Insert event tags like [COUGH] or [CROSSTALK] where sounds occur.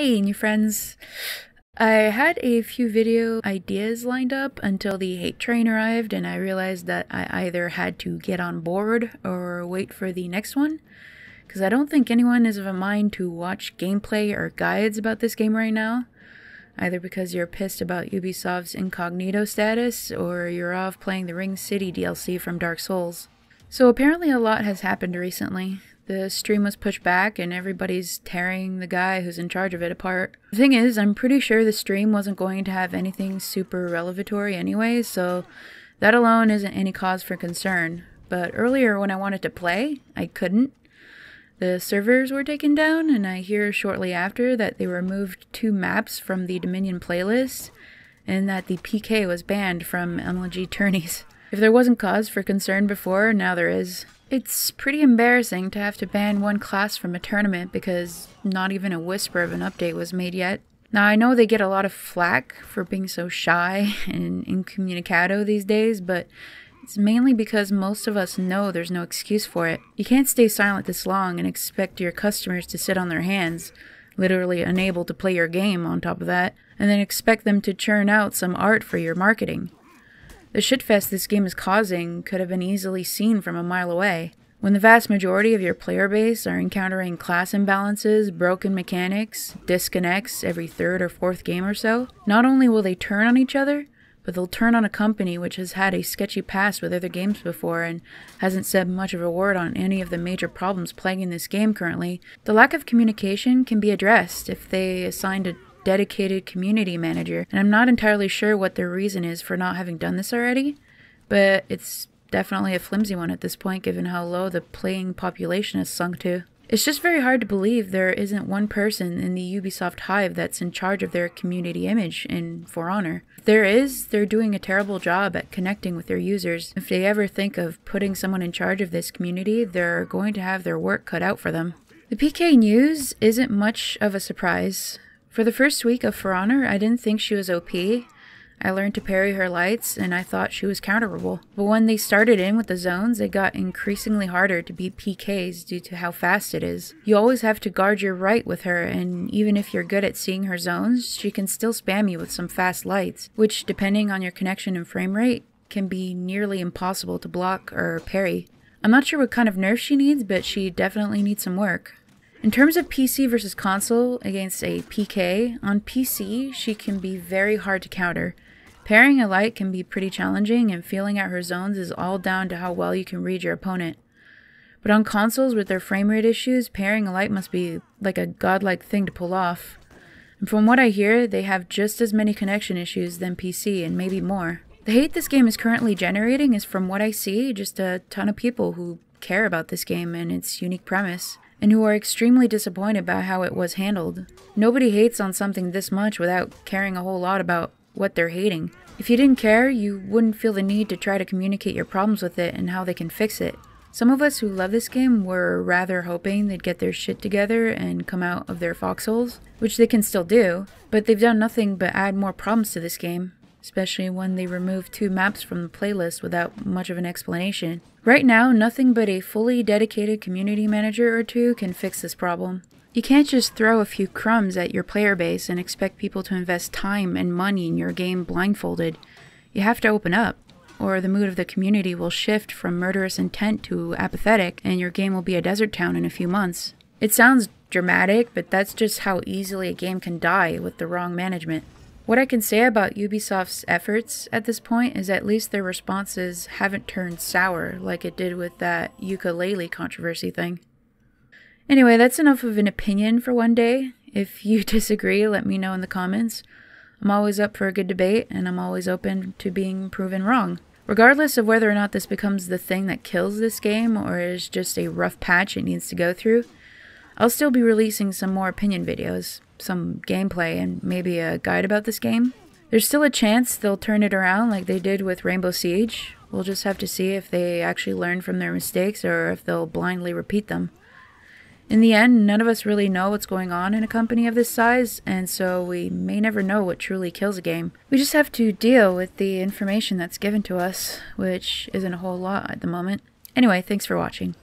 Hey, new friends. I had a few video ideas lined up until the hate train arrived, and I realized that I either had to get on board or wait for the next one. Because I don't think anyone is of a mind to watch gameplay or guides about this game right now. Either because you're pissed about Ubisoft's incognito status, or you're off playing the Ringed City DLC from Dark Souls. So apparently a lot has happened recently. The stream was pushed back and everybody's tearing the guy who's in charge of it apart. The thing is, I'm pretty sure the stream wasn't going to have anything super revelatory anyway, so that alone isn't any cause for concern. But earlier when I wanted to play, I couldn't. The servers were taken down, and I hear shortly after that they removed two maps from the Dominion playlist, and that the PK was banned from MLG tourneys. If there wasn't cause for concern before, now there is. It's pretty embarrassing to have to ban one class from a tournament because not even a whisper of an update was made yet. Now, I know they get a lot of flack for being so shy [LAUGHS] and incommunicado these days, but it's mainly because most of us know there's no excuse for it. You can't stay silent this long and expect your customers to sit on their hands, literally unable to play your game on top of that, and then expect them to churn out some art for your marketing. The shitfest this game is causing could have been easily seen from a mile away. When the vast majority of your player base are encountering class imbalances, broken mechanics, disconnects every third or fourth game or so, not only will they turn on each other, but they'll turn on a company which has had a sketchy past with other games before and hasn't said much of a word on any of the major problems plaguing this game currently. The lack of communication can be addressed if they assigned a dedicated community manager, and I'm not entirely sure what their reason is for not having done this already, but it's definitely a flimsy one at this point given how low the playing population has sunk to. It's just very hard to believe there isn't one person in the Ubisoft hive that's in charge of their community image in For Honor. If there is, they're doing a terrible job at connecting with their users. If they ever think of putting someone in charge of this community, they're going to have their work cut out for them. The PK news isn't much of a surprise. For the first week of For Honor, I didn't think she was OP. I learned to parry her lights, and I thought she was counterable. But when they started in with the zones, it got increasingly harder to beat PKs due to how fast it is. You always have to guard your right with her, and even if you're good at seeing her zones, she can still spam you with some fast lights, which, depending on your connection and frame rate, can be nearly impossible to block or parry. I'm not sure what kind of nerf she needs, but she definitely needs some work. In terms of PC versus console against a PK, on PC she can be very hard to counter. Parrying a light can be pretty challenging, and feeling out her zones is all down to how well you can read your opponent. But on consoles with their frame rate issues, parrying a light must be like a godlike thing to pull off. And from what I hear, they have just as many connection issues than PC, and maybe more. The hate this game is currently generating is, from what I see, just a ton of people who care about this game and its unique premise and who are extremely disappointed by how it was handled. Nobody hates on something this much without caring a whole lot about what they're hating. If you didn't care, you wouldn't feel the need to try to communicate your problems with it and how they can fix it. Some of us who love this game were rather hoping they'd get their shit together and come out of their foxholes, which they can still do, but they've done nothing but add more problems to this game especially when they remove two maps from the playlist without much of an explanation. Right now, nothing but a fully dedicated community manager or two can fix this problem. You can't just throw a few crumbs at your player base and expect people to invest time and money in your game blindfolded. You have to open up, or the mood of the community will shift from murderous intent to apathetic, and your game will be a desert town in a few months. It sounds dramatic, but that's just how easily a game can die with the wrong management. What I can say about Ubisoft's efforts at this point is at least their responses haven't turned sour like it did with that Yooka-Laylee controversy thing. Anyway, that's enough of an opinion for one day. If you [LAUGHS] disagree, let me know in the comments. I'm always up for a good debate, and I'm always open to being proven wrong. Regardless of whether or not this becomes the thing that kills this game or is just a rough patch it needs to go through, I'll still be releasing some more opinion videos some gameplay and maybe a guide about this game. There's still a chance they'll turn it around like they did with Rainbow Siege. We'll just have to see if they actually learn from their mistakes or if they'll blindly repeat them. In the end, none of us really know what's going on in a company of this size, and so we may never know what truly kills a game. We just have to deal with the information that's given to us, which isn't a whole lot at the moment. Anyway, thanks for watching.